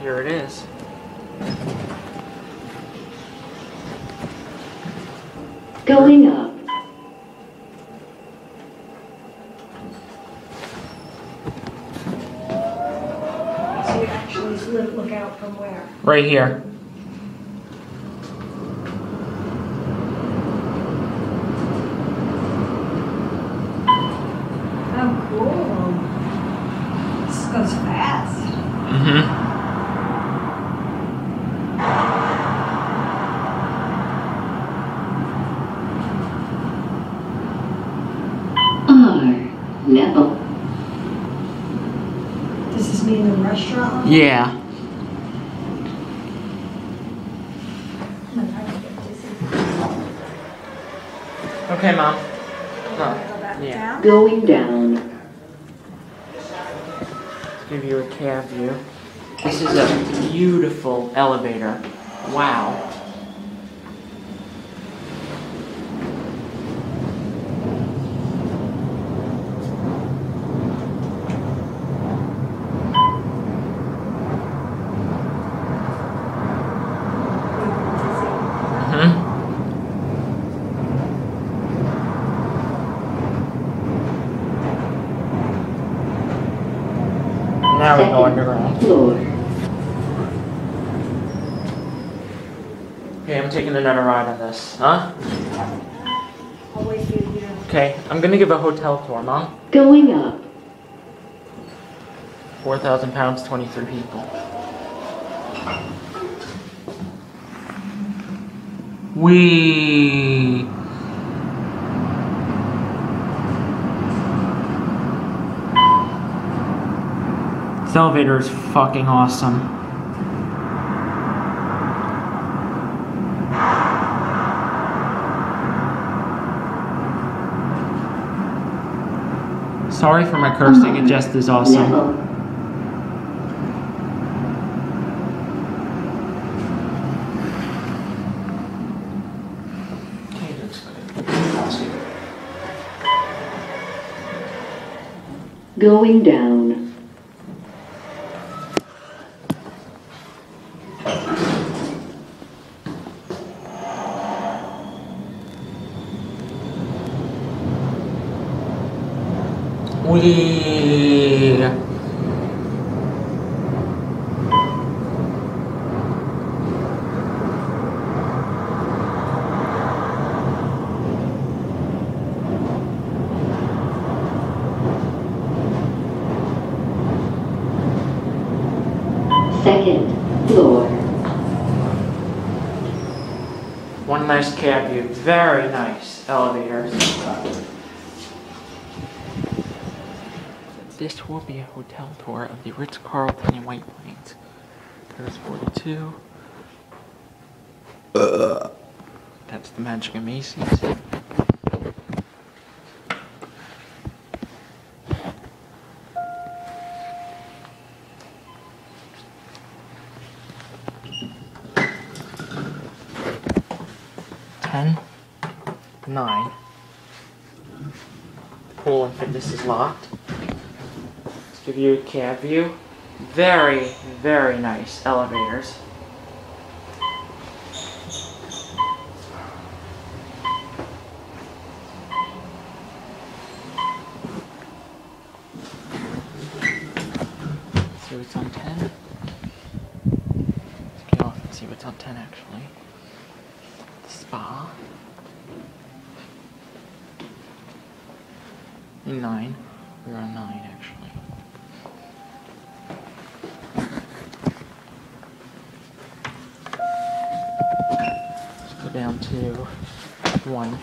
Here it is. Going up. So you actually look look out from where? Right here. Mean the restaurant? Yeah. I'm gonna get dizzy. Okay, Mom. Wanna Go back Yeah. Going down. Let's give you a cab view. This is a beautiful elevator. Wow. Now we go underground. Floor. Okay, I'm taking another ride on this. Huh? I'll wait for you here. Okay, I'm gonna give a hotel tour, Mom. Going up. 4,000 pounds, 23 people. We. This elevator is fucking awesome. Sorry for my cursing, it just is awesome. Level. Okay, looks good. Going down. We. Second floor. One nice cab view. Very nice elevator. This will be a hotel tour of the Ritz Carlton in White Plains. There's 42. That's the Magic of Macy's. Ten, nine. Pool and fitness is locked. Give you a cab view. Very, very nice elevators. See what's on 10. Let's get off and see what's on 10 actually. The Spa. Nine. We're on nine actually. Let's go down to one.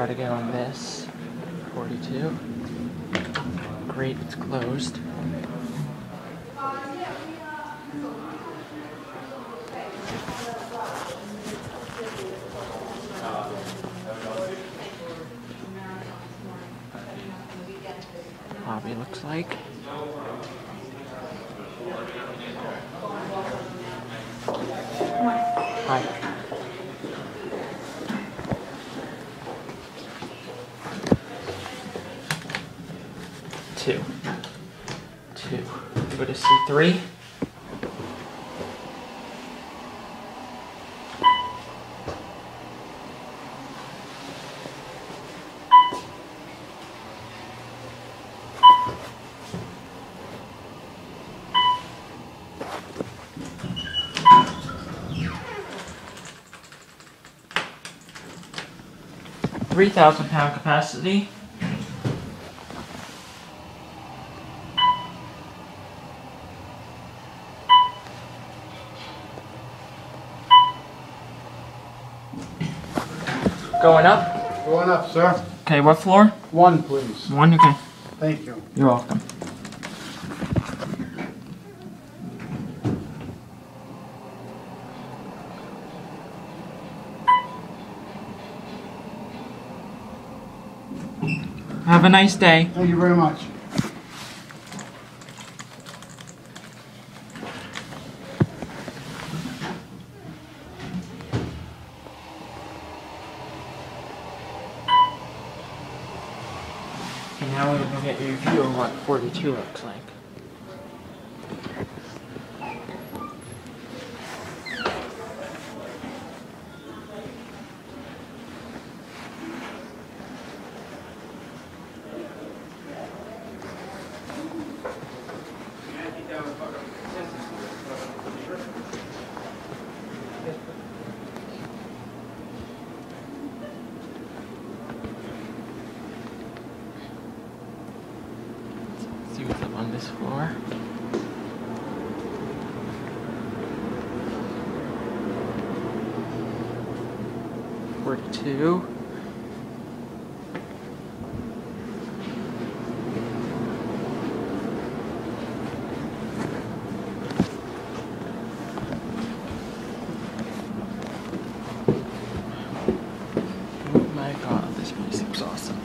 Try to get on this. 42. great it's closed. Lobby looks like. Two. Two. Go to C3. Three thousand pound capacity. Going up. Going up, sir. Okay, what floor? One, please. One, okay. Thank you. You're welcome. Have a nice day. Thank you very much. And now we're gonna get a view of what 42 looks like. See what's up on this floor. Forty-two. Oh my god, this place seems awesome.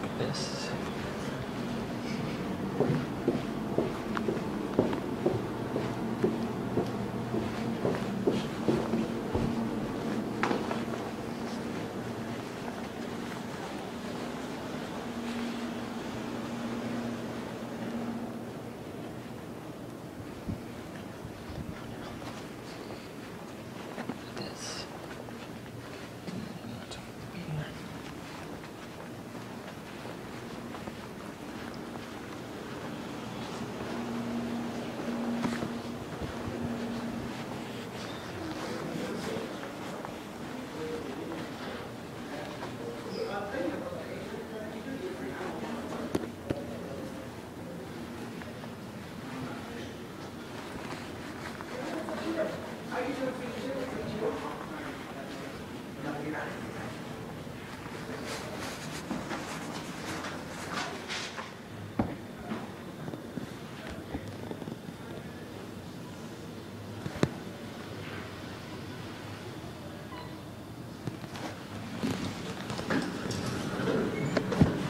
Look at this. Look at this.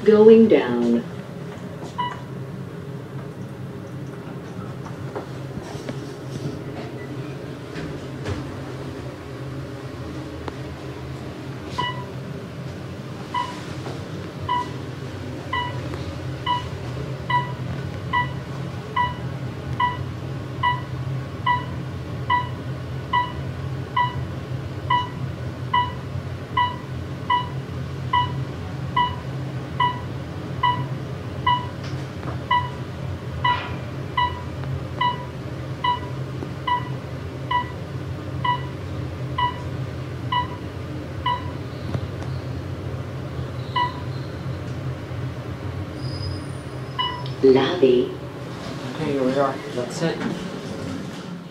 Going down. lobby. Okay, here we are. That's it.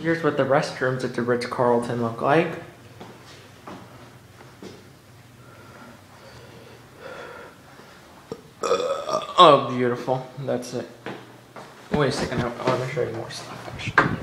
Here's what the restrooms at the Ritz Carlton look like. Uh, oh, beautiful. That's it. Wait a second. I want to show you more stuff, actually.